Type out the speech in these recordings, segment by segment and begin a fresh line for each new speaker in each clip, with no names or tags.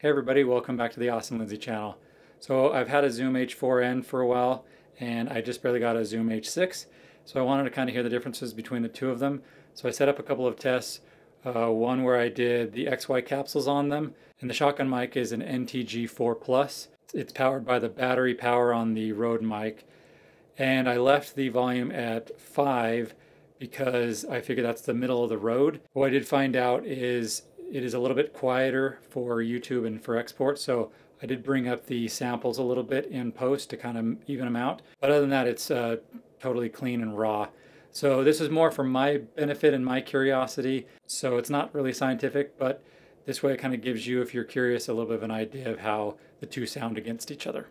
Hey everybody, welcome back to the Austin Lindsay channel. So I've had a Zoom H4n for a while and I just barely got a Zoom H6. So I wanted to kind of hear the differences between the two of them. So I set up a couple of tests, uh, one where I did the XY capsules on them and the shotgun mic is an NTG4 Plus. It's powered by the battery power on the Rode mic and I left the volume at 5 because I figured that's the middle of the road. What I did find out is it is a little bit quieter for YouTube and for export. So I did bring up the samples a little bit in post to kind of even them out. But other than that, it's uh, totally clean and raw. So this is more for my benefit and my curiosity. So it's not really scientific, but this way it kind of gives you, if you're curious, a little bit of an idea of how the two sound against each other.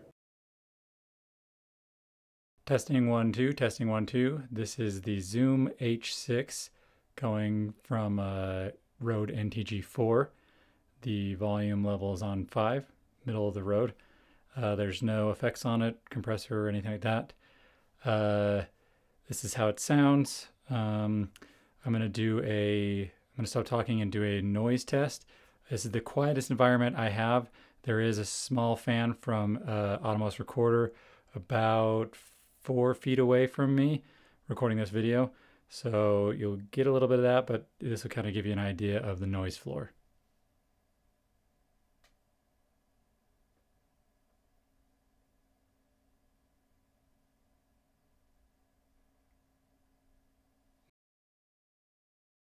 Testing one, two, testing one, two. This is the Zoom H6 going from uh, Rode NTG4. The volume level is on 5, middle of the road. Uh, there's no effects on it, compressor or anything like that. Uh, this is how it sounds. Um, I'm going to do a, I'm going to stop talking and do a noise test. This is the quietest environment I have. There is a small fan from uh, Atomos Recorder about four feet away from me recording this video. So you'll get a little bit of that, but this will kind of give you an idea of the noise floor.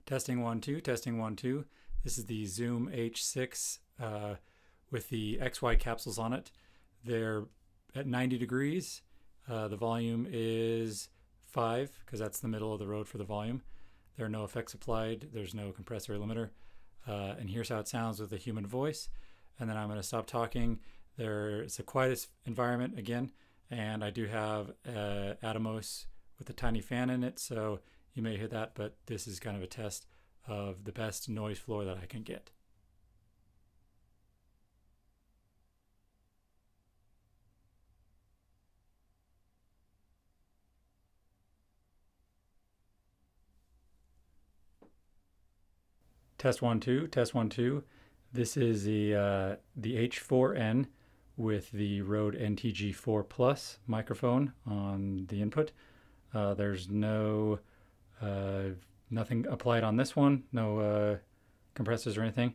Testing one, two, testing one, two. This is the Zoom H6 uh, with the XY capsules on it. They're at 90 degrees. Uh, the volume is 5 because that's the middle of the road for the volume. There are no effects applied. There's no compressor or limiter. Uh, and here's how it sounds with a human voice. And then I'm going to stop talking. There's the quietest environment again. And I do have uh, Atomos with a tiny fan in it. So you may hear that, but this is kind of a test of the best noise floor that I can get. Test one, two, test one, two. This is the, uh, the H4n with the Rode NTG4 Plus microphone on the input. Uh, there's no, uh, nothing applied on this one, no uh, compressors or anything.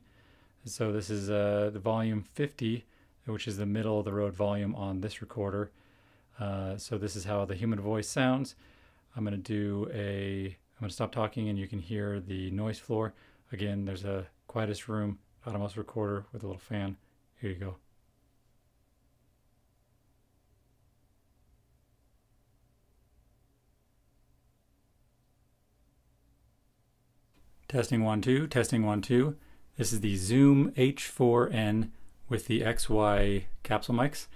So this is uh, the volume 50, which is the middle of the road volume on this recorder. Uh, so this is how the human voice sounds. I'm going to do a, I'm going to stop talking and you can hear the noise floor. Again, there's a quietest room, Atomos recorder with a little fan. Here you go. Testing one, two, testing one, two. This is the Zoom H4n with the XY capsule mics.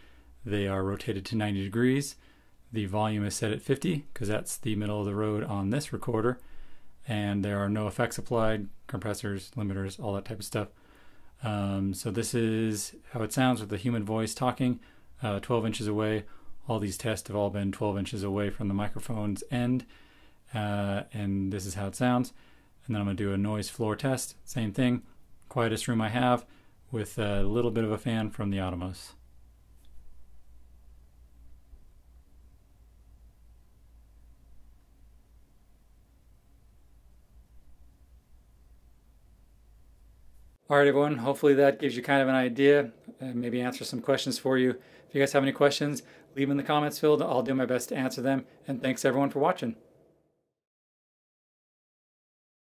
They are rotated to 90 degrees. The volume is set at 50 because that's the middle of the road on this recorder and there are no effects applied, compressors, limiters, all that type of stuff. Um, so this is how it sounds with the human voice talking uh, 12 inches away. All these tests have all been 12 inches away from the microphone's end, uh, and this is how it sounds. And then I'm going to do a noise floor test, same thing, quietest room I have with a little bit of a fan from the Atomos. All right, everyone. Hopefully that gives you kind of an idea and maybe answer some questions for you. If you guys have any questions, leave them in the comments field. I'll do my best to answer them. And thanks everyone for watching.